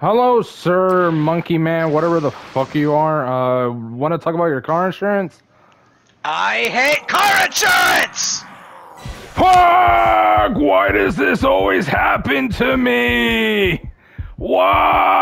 Hello, sir, monkey man, whatever the fuck you are. Uh, want to talk about your car insurance? I hate car insurance! Fuck! Why does this always happen to me? Why?